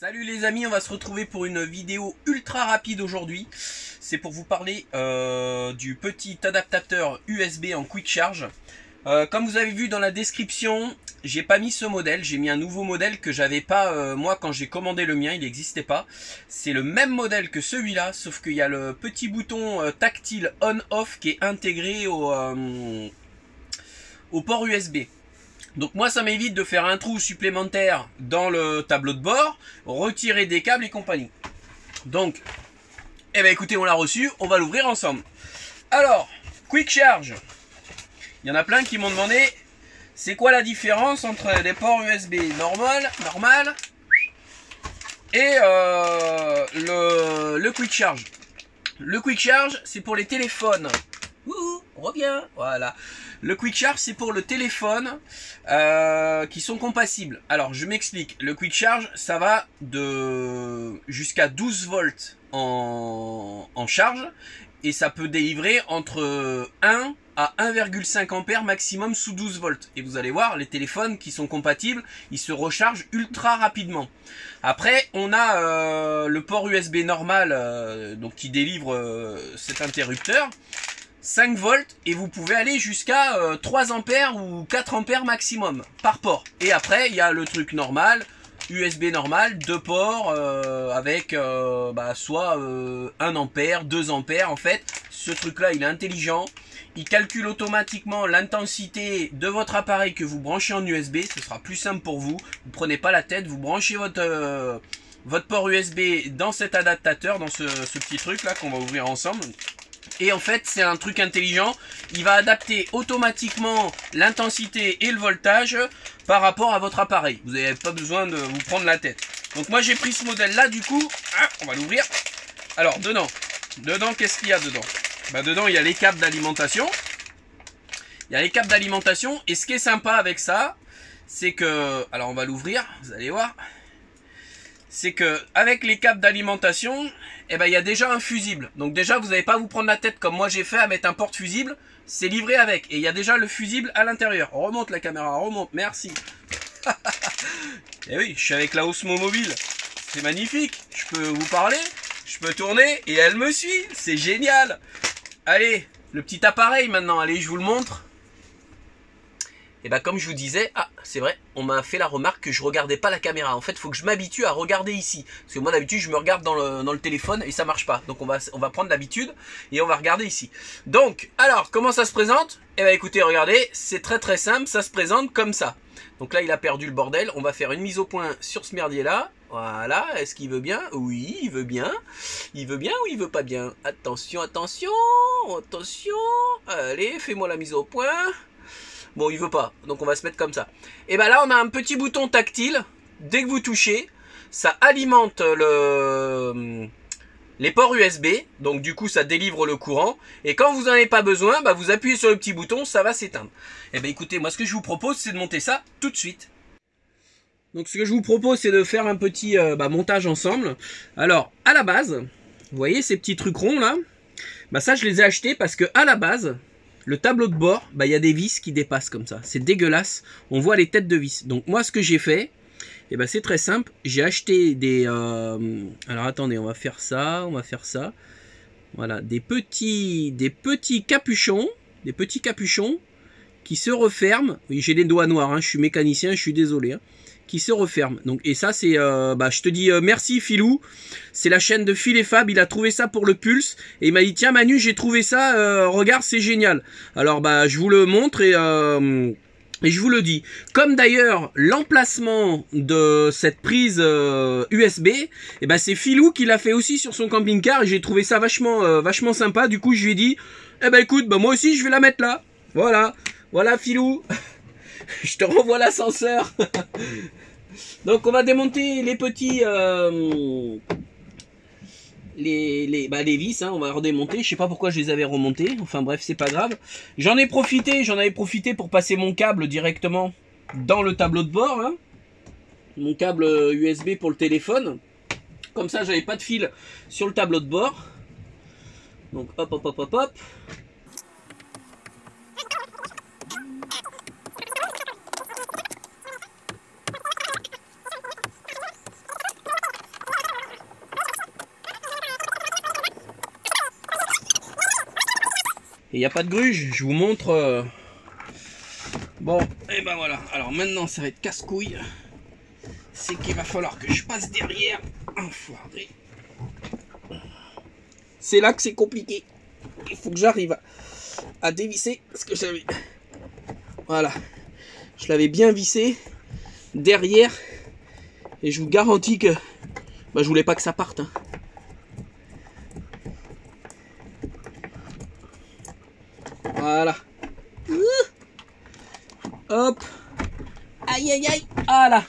Salut les amis, on va se retrouver pour une vidéo ultra rapide aujourd'hui. C'est pour vous parler euh, du petit adaptateur USB en quick charge. Euh, comme vous avez vu dans la description, j'ai pas mis ce modèle, j'ai mis un nouveau modèle que j'avais pas euh, moi quand j'ai commandé le mien, il n'existait pas. C'est le même modèle que celui-là, sauf qu'il y a le petit bouton tactile on-off qui est intégré au, au port USB. Donc moi ça m'évite de faire un trou supplémentaire dans le tableau de bord, retirer des câbles et compagnie. Donc, eh ben écoutez, on l'a reçu, on va l'ouvrir ensemble. Alors, Quick Charge. Il y en a plein qui m'ont demandé c'est quoi la différence entre les ports USB normal, normal et euh, le, le Quick Charge? Le Quick Charge, c'est pour les téléphones. Ouh, on revient, voilà. Le Quick Charge, c'est pour le téléphone euh, qui sont compatibles. Alors, je m'explique. Le Quick Charge, ça va de jusqu'à 12 volts en, charge et ça peut délivrer entre 1 à 1,5 ampères maximum sous 12 volts. Et vous allez voir, les téléphones qui sont compatibles, ils se rechargent ultra rapidement. Après, on a euh, le port USB normal, euh, donc qui délivre cet interrupteur. 5 volts et vous pouvez aller jusqu'à 3 euh, ampères ou 4 ampères maximum par port. Et après, il y a le truc normal, USB normal, deux ports euh, avec euh, bah, soit 1 ampère, 2 ampères. En fait, ce truc-là, il est intelligent. Il calcule automatiquement l'intensité de votre appareil que vous branchez en USB. Ce sera plus simple pour vous. Vous prenez pas la tête, vous branchez votre votre port USB dans cet adaptateur, dans ce, ce petit truc là qu'on va ouvrir ensemble. Et en fait, c'est un truc intelligent. Il va adapter automatiquement l'intensité et le voltage par rapport à votre appareil. Vous n'avez pas besoin de vous prendre la tête. Donc moi, j'ai pris ce modèle-là, du coup. Ah, on va l'ouvrir. Alors, dedans. Dedans, qu'est-ce qu'il y a dedans? Bah, Dedans, il y a les câbles d'alimentation. Il y a les câbles d'alimentation. Et ce qui est sympa avec ça, c'est que... Alors, on va l'ouvrir. Vous allez voir c'est que avec les câbles d'alimentation, eh ben il y a déjà un fusible. Donc déjà vous n'allez pas vous prendre la tête comme moi j'ai fait à mettre un porte fusible, c'est livré avec et il y a déjà le fusible à l'intérieur. Remonte la caméra, remonte, merci. et eh oui, je suis avec la Osmo mobile. C'est magnifique. Je peux vous parler, je peux tourner et elle me suit. C'est génial. Allez, le petit appareil maintenant, allez, je vous le montre. Et bah comme je vous disais, ah c'est vrai, on m'a fait la remarque que je regardais pas la caméra. En fait, faut que je m'habitue à regarder ici. Parce que moi d'habitude, je me regarde dans le, dans le téléphone et ça marche pas. Donc on va, on va prendre l'habitude et on va regarder ici. Donc, alors, comment ça se présente? Eh bah écoutez, regardez, c'est très très simple, ça se présente comme ça. Donc là, il a perdu le bordel. On va faire une mise au point sur ce merdier là. Voilà, est-ce qu'il veut bien? Oui, il veut bien. Il veut bien ou il veut pas bien? Attention, attention, attention. Allez, fais-moi la mise au point. Bon, il veut pas, donc on va se mettre comme ça. Et ben là, on a un petit bouton tactile. Dès que vous touchez, ça alimente le les ports USB, donc du coup ça délivre le courant, et quand vous n'en avez pas besoin, bah, vous appuyez sur le petit bouton, ça va s'éteindre. Et ben écoutez, moi ce que je vous propose c'est de monter ça tout de suite. Donc ce que je vous propose c'est de faire un petit euh, bah, montage ensemble. Alors à la base, vous voyez ces petits trucs ronds là, bah ça je les ai achetés parce que à la base, le tableau de bord, bah, il y a des vis qui dépassent comme ça. C'est dégueulasse. On voit les têtes de vis. Donc moi, ce que j'ai fait, eh ben, c'est très simple. J'ai acheté des... Euh, alors attendez, on va faire ça, on va faire ça. Voilà, des petits, des petits capuchons, des petits capuchons qui se referment. Oui, j'ai les doigts noirs, hein. je suis mécanicien, je suis désolé. Hein qui se referme. Donc et ça c'est euh, bah je te dis euh, merci Filou. C'est la chaîne de Phil et Fab, il a trouvé ça pour le pulse et il m'a dit tiens Manu, j'ai trouvé ça, euh, regarde, c'est génial. Alors bah je vous le montre et et je vous le dis, comme d'ailleurs l'emplacement de cette prise USB, et eh ben c'est Filou qui l'a fait aussi sur son camping-car et j'ai trouvé ça vachement vachement sympa. Du coup, je lui ai dit "Eh ben écoute, bah moi aussi je vais la mettre là." Voilà. Voilà Filou. je te renvoie l'ascenseur. Donc on va démonter les petits... Euh, les, les, bah, les vis, hein, on va redémonter. Je sais pas pourquoi je les avais remontés. Enfin bref, c'est pas grave. J'en ai profité, j'en avais profité pour passer mon câble directement dans le tableau de bord. Hein. Mon câble USB pour le téléphone. Comme ça, j'avais pas de fil sur le tableau de bord. Donc hop, hop, hop, hop, hop. Il n'y a pas de gruge, je vous montre. euh, Bon, et ben voilà. Alors maintenant, ça va être casse-couille. C'est qu'il va falloir que je passe derrière. Enfoiré. C'est là que c'est compliqué. Il faut que j'arrive à, dévisser ce que j'avais. Voilà. Je l'avais bien vissé derrière. Et je vous garantis que bah, je voulais pas que ça parte. hein. Voilà. Ouh. Hop. Aïe aïe aïe. Voilà.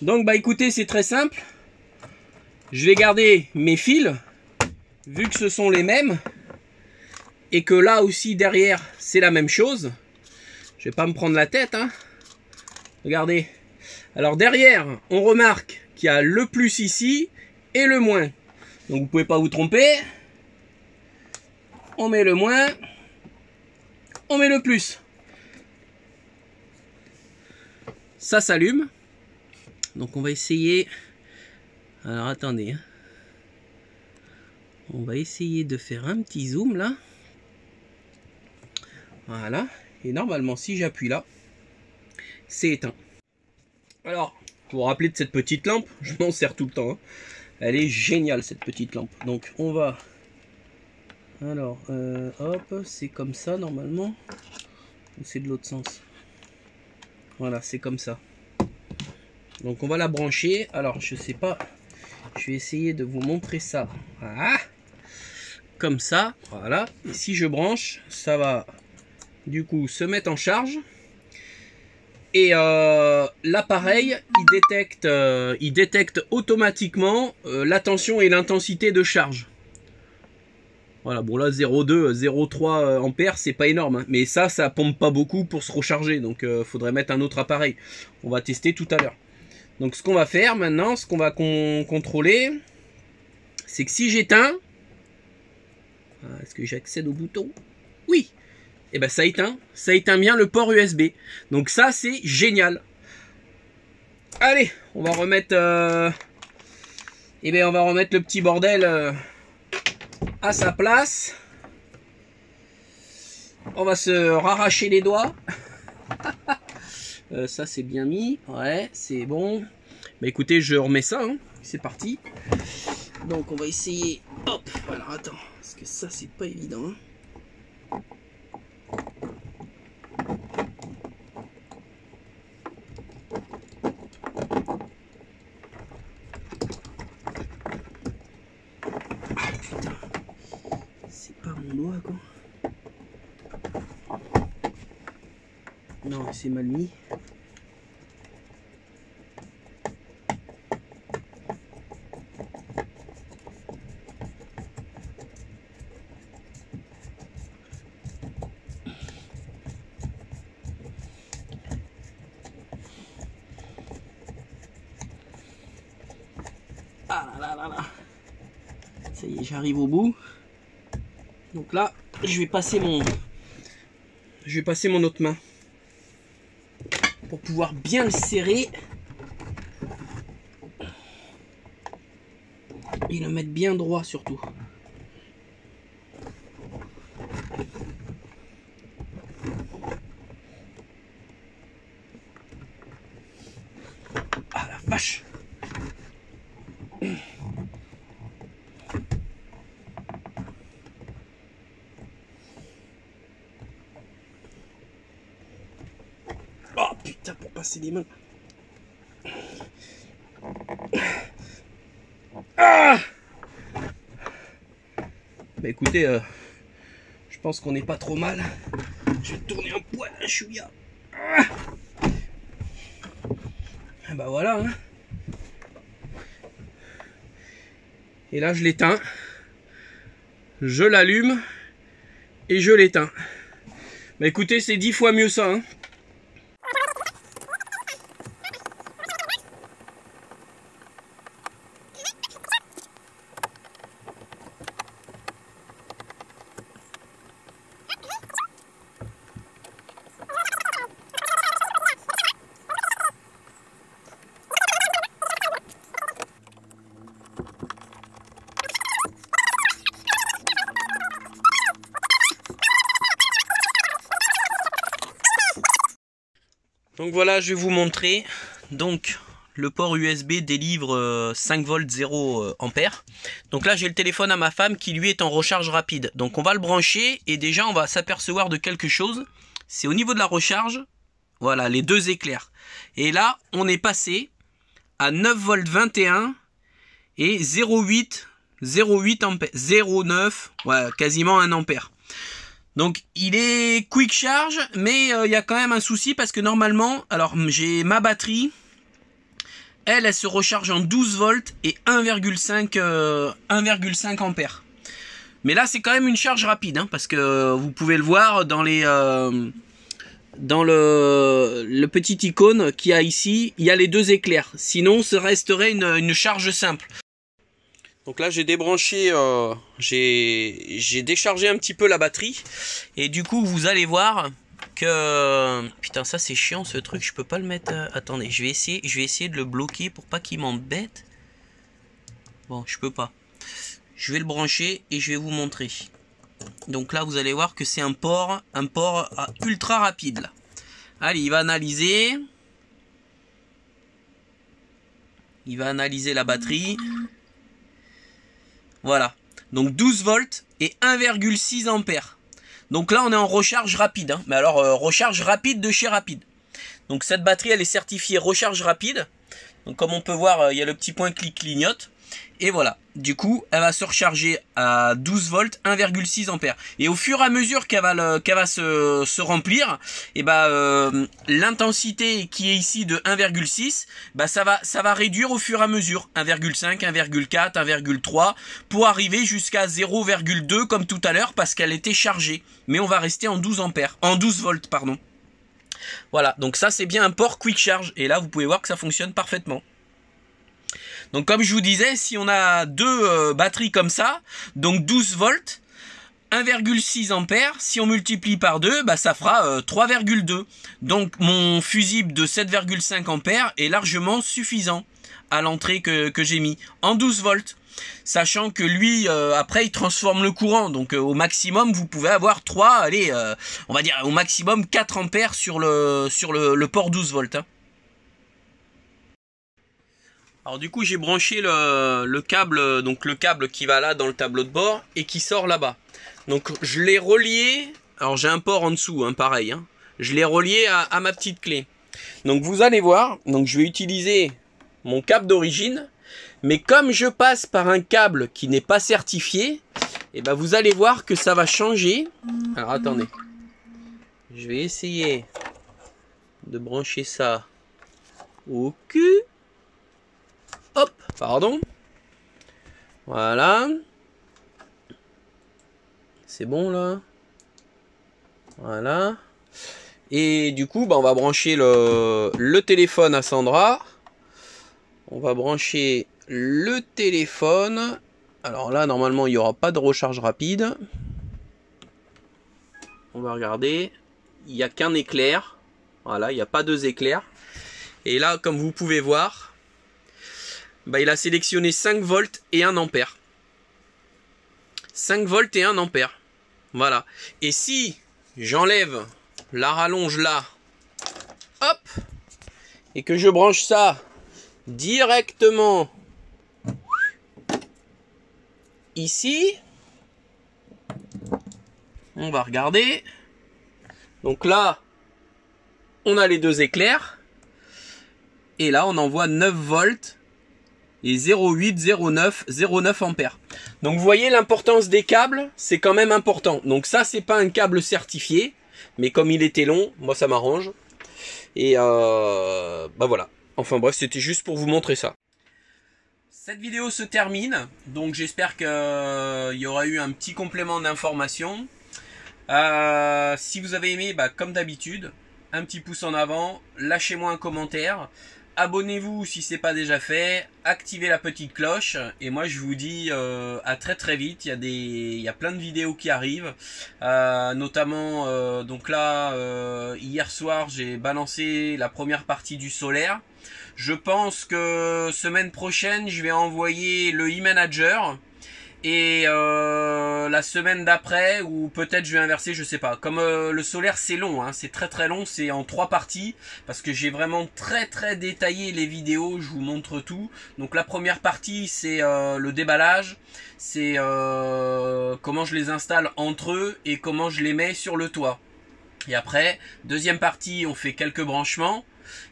Donc bah écoutez, c'est très simple. Je vais garder mes fils, vu que ce sont les mêmes, et que là aussi derrière c'est la même chose. Je vais pas me prendre la tête, hein. Regardez. Alors derrière, on remarque qu'il y a le plus ici et le moins. Donc vous pouvez pas vous tromper. On met le moins. On met le plus. Ça s'allume. Donc on va essayer. Alors attendez. hein. On va essayer de faire un petit zoom là. Voilà. Et normalement si j'appuie là, c'est éteint. Alors, pour vous rappeler de cette petite lampe, je m'en sers tout le temps. hein. Elle est géniale cette petite lampe. Donc on va... Alors, euh, hop, c'est comme ça normalement. Ou c'est de l'autre sens? Voilà, c'est comme ça. Donc on va la brancher. Alors je sais pas. Je vais essayer de vous montrer ça. Voilà. Comme ça. Voilà. Si je branche, ça va du coup se mettre en charge. Et euh, l'appareil, il détecte, euh, automatiquement euh, la tension et l'intensité de charge. Voilà, bon là 0,2, 0,3 euh, ampères, c'est pas énorme, hein. mais ça, ça pompe pas beaucoup pour se recharger, donc euh, faudrait mettre un autre appareil. On va tester tout à l'heure. Donc ce qu'on va faire maintenant, ce qu'on va con- contrôler, c'est que si j'éteins, Ah, est-ce que j'accède au bouton? Oui. Et ben ça éteint, ça éteint bien le port USB. Donc ça c'est génial. Allez, on va remettre, euh... eh ben on va remettre le petit bordel euh, à sa place. On va se rarracher les doigts. Euh, ça c'est bien mis, ouais, c'est bon. Bah écoutez, je remets ça, hein. c'est parti. Donc on va essayer. Hop, alors attends, parce que ça c'est pas évident. hein. Ah putain, c'est pas mon doigt quoi. Non, mal mis. Ah là là là là. Ça y est, j'arrive au bout. Donc là, je vais passer mon je vais passer mon autre main pouvoir bien le serrer et le mettre bien droit surtout. Ah la vache Oh Ah bah écoutez, euh, je pense qu'on n'est pas trop mal. Je vais tourner un poil, un chouïa. Ah Ah bah voilà. hein. Et là, je l'éteins. Je l'allume. Et je l'éteins. Bah écoutez, c'est dix fois mieux ça. hein. Donc voilà, je vais vous montrer. Donc le port USB délivre 5 euh, volts 0 euh, ampères. Donc là, j'ai le téléphone à ma femme qui lui est en recharge rapide. Donc on va le brancher et déjà on va s'apercevoir de quelque chose. C'est au niveau de la recharge, voilà, les deux éclairs. Et là, on est passé à 9 volts 21 et 0,8 0,8 ampères, 0,9, ouais, quasiment 1 ampère. Donc il est quick charge, mais euh, il y a quand même un souci parce que normalement, alors j'ai ma batterie, elle, se recharge en 12 volts et 1,5 1,5 euh. Mais là, c'est quand même une charge rapide, hein, parce que vous pouvez le voir dans les euh, dans le, petit icône qu'il y a ici, il y a les deux éclairs. Sinon, ce resterait une charge simple. Donc là, j'ai débranché, euh, j'ai déchargé un petit peu la batterie, et du coup, vous allez voir que putain ça c'est chiant ce truc. Je peux pas le mettre euh, attendez je vais essayer je vais essayer de le bloquer pour pas qu'il m'embête. Bon je peux pas. Je vais le brancher et je vais vous montrer. Donc là vous allez voir que c'est un port un port euh, ultra rapide allez il va analyser. Il va analyser la batterie voilà donc 12 volts et 1,6 ampères donc là, on est en recharge rapide. Hein. Mais alors, euh, recharge rapide de chez Rapide. Donc cette batterie, elle est certifiée recharge rapide. Donc comme on peut voir, euh, il y a le petit point qui clignote. Et voilà. Du coup, elle va se recharger à 12 volts, 1,6 ampères. Et au fur et à mesure qu'elle va, va se, se, remplir, et eh bah, euh, l'intensité qui est ici de 1,6, bah, ça va, ça va réduire au fur et à mesure. 1,5, 1,4, 1,3, pour arriver jusqu'à 0,2 comme tout à l'heure parce qu'elle était chargée. Mais on va rester en 12 ampères, en 12 volts, pardon. Voilà, donc ça c'est bien un port quick charge. Et là, vous pouvez voir que ça fonctionne parfaitement. Donc comme je vous disais, si on a deux euh, batteries comme ça, donc 12 volts, 1,6 ampères, si on multiplie par 2, bah ça fera 3,2. Euh, donc mon fusible de 7,5 ampères est largement suffisant à l'entrée que, j'ai mis en 12 volts. Sachant que lui, euh, après, il transforme le courant. Donc au maximum, vous pouvez avoir 3, allez, on va dire au maximum 4 ampères sur le, sur le, port 12 volts. Hein. Alors du coup j'ai branché le, câble donc le câble qui va là dans le tableau de bord et qui sort là-bas. Donc je l'ai relié, alors j'ai un port en dessous hein, pareil, hein. je l'ai relié à, ma petite clé. Donc vous allez voir, donc je vais utiliser mon câble d'origine, mais comme je passe par un câble qui n'est pas certifié, et eh ben vous allez voir que ça va changer. Alors attendez, je vais essayer de brancher ça au cul. Hop, pardon. Voilà. C'est bon là. Voilà. Et du coup, bah, on va brancher le, le téléphone à Sandra. On va brancher le téléphone. Alors là, normalement, il n'y aura pas de recharge rapide. On va regarder. Il n'y a qu'un éclair. Voilà, il n'y a pas deux éclairs. Et là, comme vous pouvez voir, bah, il a sélectionné 5 volts et 1 ampère. 5 volts et 1 ampère. Voilà. Et si j'enlève la rallonge là, hop, et que je branche ça directement ici, on va regarder. Donc là, on a les deux éclairs. Et là, on envoie 9 volts et 0,8, 0,9, 0,9 ampères. Donc vous voyez l'importance des câbles, c'est quand même important. Donc ça c'est pas un câble certifié, mais comme il était long, moi ça m'arrange. Et euh, bah voilà. Enfin bref, c'était juste pour vous montrer ça. Cette vidéo se termine, donc j'espère qu'il euh, y aura eu un petit complément d'information. Euh, si vous avez aimé, bah, comme d'habitude, un petit pouce en avant, lâchez-moi un commentaire abonnez-vous si c'est pas déjà fait, activez la petite cloche et moi je vous dis euh, à très très vite. Il y a des, il y a plein de vidéos qui arrivent, euh, notamment euh, donc là hier soir j'ai balancé la première partie du solaire. Je pense que semaine prochaine je vais envoyer le e-manager et euh, la semaine d'après ou peut-être je vais inverser, je sais pas. Comme euh, le solaire c'est long, hein, c'est très très long, c'est en trois parties parce que j'ai vraiment très très détaillé les vidéos, je vous montre tout. Donc la première partie c'est euh, le déballage, c'est comment je les installe entre eux et comment je les mets sur le toit. Et après, deuxième partie, on fait quelques branchements.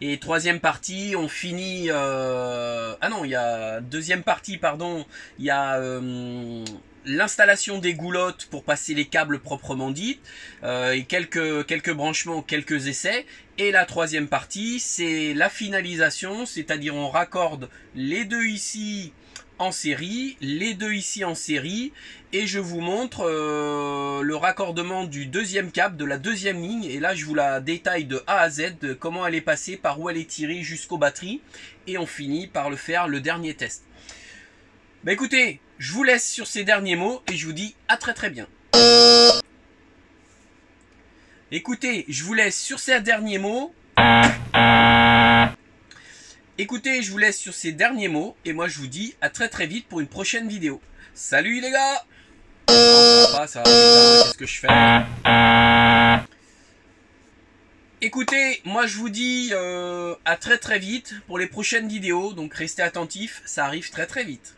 Et troisième partie, on finit. Euh... Ah non, il y a deuxième partie, pardon. Il y a euh, l'installation des goulottes pour passer les câbles proprement dit, euh, et quelques quelques branchements, quelques essais. Et la troisième partie, c'est la finalisation, c'est-à-dire on raccorde les deux ici en série, les deux ici en série, et je vous montre euh, le raccordement du deuxième câble, de la deuxième ligne, et là je vous la détaille de A à Z, de comment elle est passée, par où elle est tirée jusqu'aux batteries, et on finit par le faire le dernier test. Bah écoutez, je vous laisse sur ces derniers mots, et je vous dis à très très bien. Écoutez, je vous laisse sur ces derniers mots. Écoutez, je vous laisse sur ces derniers mots et moi je vous dis à très très vite pour une prochaine vidéo. Salut les gars Qu'est-ce que je fais? Écoutez, moi je vous dis euh, à très très vite pour les prochaines vidéos, donc restez attentifs, ça arrive très très vite.